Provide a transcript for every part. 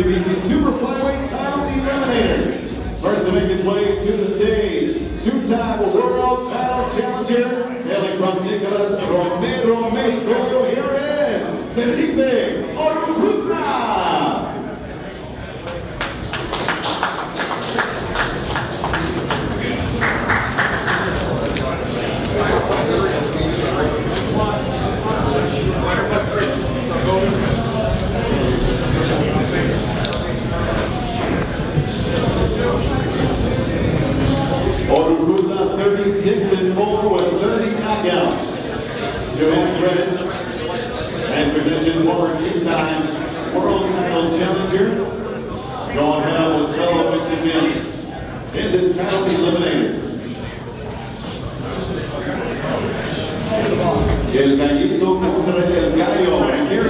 WBC Super Flyweight title eliminator. First to make his way to the stage, two-time world title challenger, hailing from Nicolas Romero, Mexico. Here is Felipe Transformation former two-time world title challenger. Going head up with fellow Mexican in this title eliminator. El Gallito contra El Gallo. And here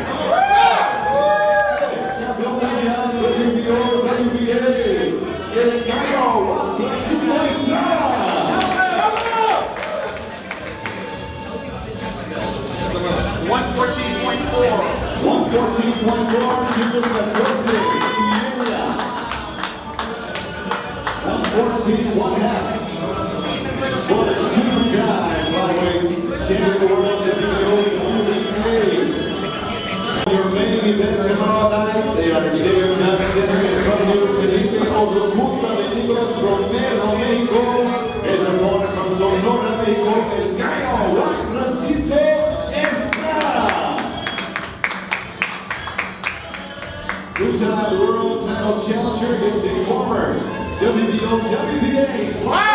114.4, Chico Catorce, Emilia. 114, one half. For the two-time flyweight champion of the is the former WBO, WBA,